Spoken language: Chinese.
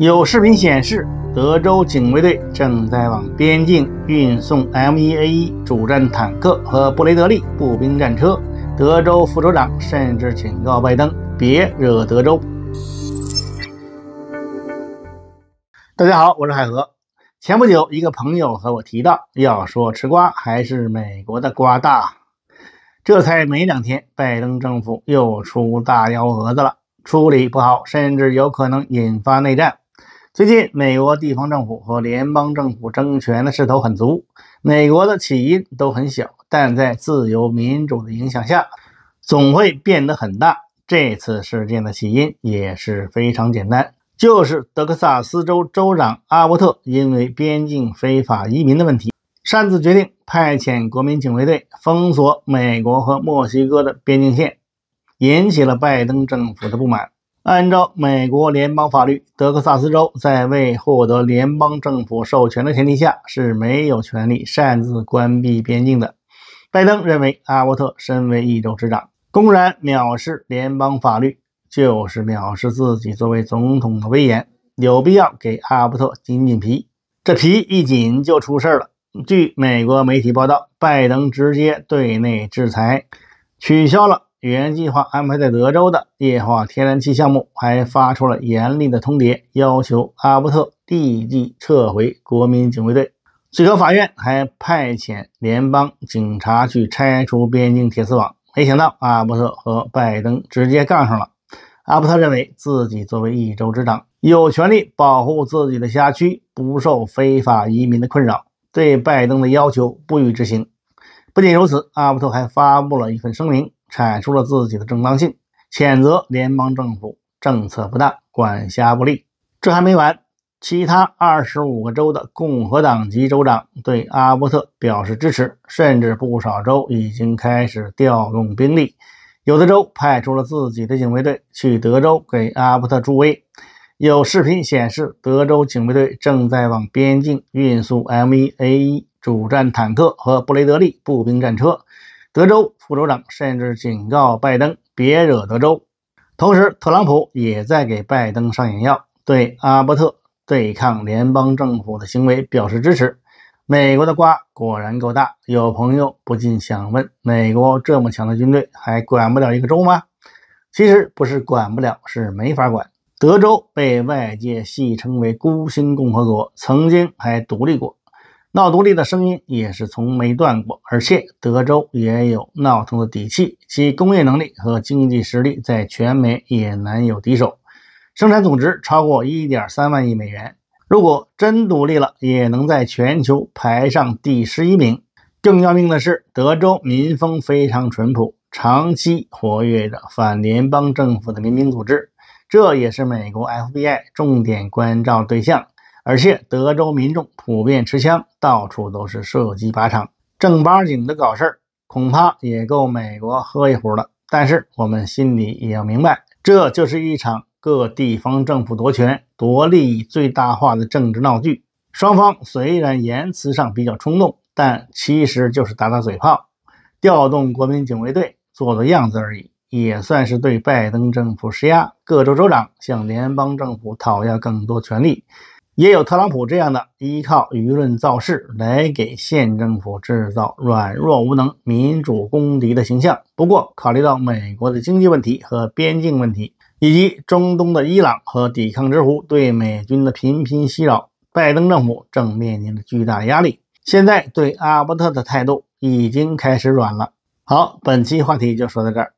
有视频显示，德州警卫队正在往边境运送 M1A1 主战坦克和布雷德利步兵战车。德州副州长甚至警告拜登别惹德州。大家好，我是海河。前不久，一个朋友和我提到，要说吃瓜还是美国的瓜大。这才没两天，拜登政府又出大幺蛾子了，处理不好，甚至有可能引发内战。最近，美国地方政府和联邦政府争权的势头很足。美国的起因都很小，但在自由民主的影响下，总会变得很大。这次事件的起因也是非常简单，就是德克萨斯州州长阿伯特因为边境非法移民的问题，擅自决定派遣国民警卫队封锁美国和墨西哥的边境线，引起了拜登政府的不满。按照美国联邦法律，德克萨斯州在未获得联邦政府授权的前提下是没有权利擅自关闭边境的。拜登认为，阿伯特身为一州之长，公然藐视联邦法律，就是藐视自己作为总统的威严，有必要给阿伯特紧紧皮。这皮一紧就出事了。据美国媒体报道，拜登直接对内制裁，取消了。原计划安排在德州的液化天然气项目还发出了严厉的通牒，要求阿伯特立即撤回国民警卫队。最高法院还派遣联邦警察去拆除边境铁丝网。没想到阿伯特和拜登直接杠上了。阿伯特认为自己作为一州之长，有权利保护自己的辖区不受非法移民的困扰，对拜登的要求不予执行。不仅如此，阿伯特还发布了一份声明。阐述了自己的正当性，谴责联邦政府政策不当、管辖不力。这还没完，其他二十五个州的共和党籍州长对阿伯特表示支持，甚至不少州已经开始调动兵力，有的州派出了自己的警卫队去德州给阿伯特助威。有视频显示，德州警卫队正在往边境运送 M1A1 主战坦克和布雷德利步兵战车。德州副州长甚至警告拜登别惹德州，同时特朗普也在给拜登上眼药，对阿伯特对抗联邦政府的行为表示支持。美国的瓜果然够大，有朋友不禁想问：美国这么强的军队，还管不了一个州吗？其实不是管不了，是没法管。德州被外界戏称为“孤星共和国”，曾经还独立过。闹独立的声音也是从没断过，而且德州也有闹腾的底气，其工业能力和经济实力在全美也难有敌手，生产总值超过一点三万亿美元。如果真独立了，也能在全球排上第十一名。更要命的是，德州民风非常淳朴，长期活跃着反联邦政府的民兵组织，这也是美国 FBI 重点关照对象。而且德州民众普遍持枪，到处都是射击靶场，正八经的搞事儿，恐怕也够美国喝一壶了。但是我们心里也要明白，这就是一场各地方政府夺权、夺利益最大化的政治闹剧。双方虽然言辞上比较冲动，但其实就是打打嘴炮，调动国民警卫队做做样子而已，也算是对拜登政府施压。各州州长向联邦政府讨要更多权力。也有特朗普这样的依靠舆论造势来给县政府制造软弱无能、民主公敌的形象。不过，考虑到美国的经济问题和边境问题，以及中东的伊朗和抵抗之狐对美军的频频袭扰，拜登政府正面临着巨大压力。现在对阿伯特的态度已经开始软了。好，本期话题就说到这儿。